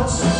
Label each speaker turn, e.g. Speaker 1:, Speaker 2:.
Speaker 1: house.